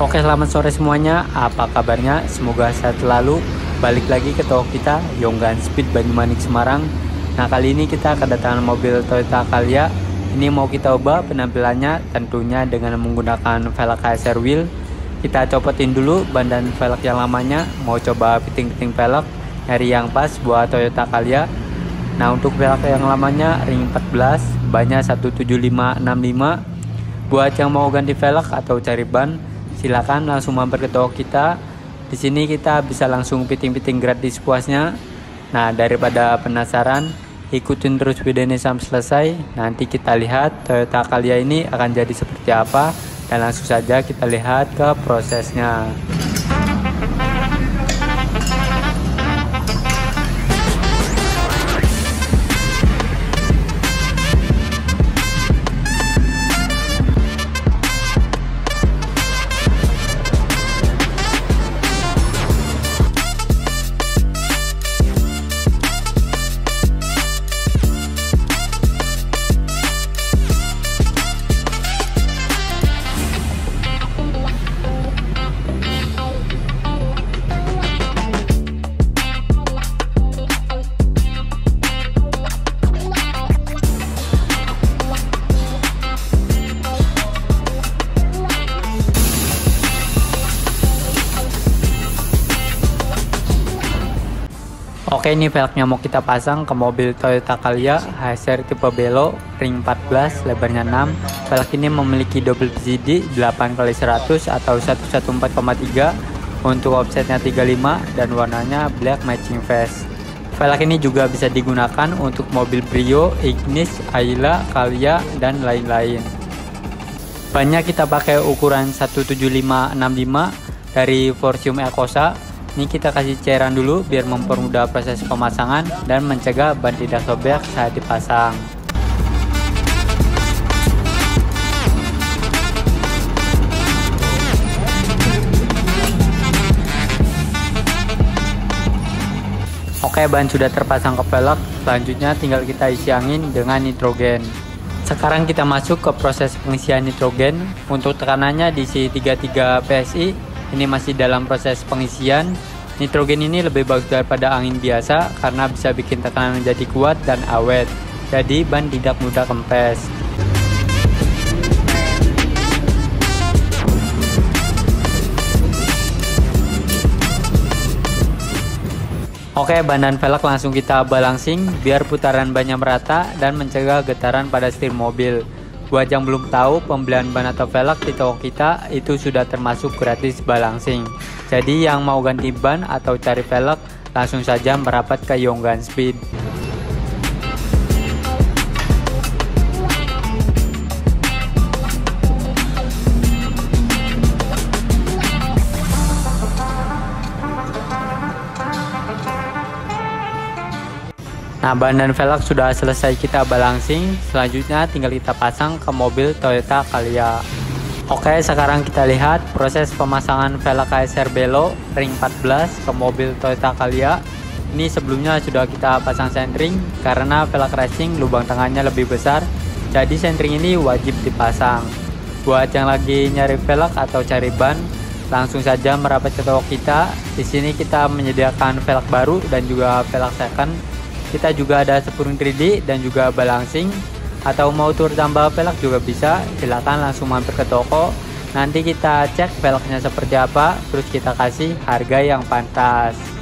Oke selamat sore semuanya. Apa kabarnya? Semoga sehat selalu. Balik lagi ke toko kita Yonggan Speed Banyumanik Semarang. Nah kali ini kita kedatangan mobil Toyota Calya Ini mau kita ubah penampilannya Tentunya dengan menggunakan velg HSR wheel. Kita copotin dulu ban dan velg yang lamanya. Mau coba fitting-fitting velg Nyari yang pas buat Toyota Calya Nah untuk velg yang lamanya ring 14 Bannya 17565 Buat yang mau ganti velg atau cari ban silakan langsung mampir ke toko kita. Di sini kita bisa langsung fitting-fitting gratis puasnya. Nah, daripada penasaran, ikutin terus video ini sampai selesai. Nanti kita lihat Toyota Calya ini akan jadi seperti apa dan langsung saja kita lihat ke prosesnya. Oke ini velgnya mau kita pasang ke mobil Toyota Calya HSR tipe Belo ring 14 lebarnya 6 velg ini memiliki double PCD 8x100 atau 114,3 untuk offsetnya 35 dan warnanya black matching face velg ini juga bisa digunakan untuk mobil Brio, Ignis, Ayla, Calya dan lain-lain. Bannya kita pakai ukuran 17565 dari Forcium Ecosa ini kita kasih cairan dulu biar mempermudah proses pemasangan dan mencegah ban tidak sobek saat dipasang. Oke ban sudah terpasang ke velg, selanjutnya tinggal kita isi angin dengan nitrogen. Sekarang kita masuk ke proses pengisian nitrogen. Untuk tekanannya diisi 33 PSI ini masih dalam proses pengisian. Nitrogen ini lebih bagus daripada angin biasa karena bisa bikin tekanan menjadi kuat dan awet. Jadi ban tidak mudah kempes. Oke, ban dan velg langsung kita balancing biar putaran bannya merata dan mencegah getaran pada setir mobil. Buat yang belum tahu, pembelian ban atau velg di toko kita itu sudah termasuk gratis balancing. Jadi yang mau ganti ban atau cari velg, langsung saja merapat ke Yonggan Speed. Nah, ban dan velg sudah selesai kita balancing. Selanjutnya tinggal kita pasang ke mobil Toyota Calya. Oke, sekarang kita lihat proses pemasangan velg KSR Belo ring 14 ke mobil Toyota Calya. Ini sebelumnya sudah kita pasang sentring karena velg racing lubang tengahnya lebih besar. Jadi sentring ini wajib dipasang. Buat yang lagi nyari velg atau cari ban, langsung saja merapat ke toko kita. Di sini kita menyediakan velg baru dan juga velg second kita juga ada sepurung 3D dan juga balancing. Atau mau tur tambah velg juga bisa. Silahkan langsung mampir ke toko. Nanti kita cek velgnya seperti apa. Terus kita kasih harga yang pantas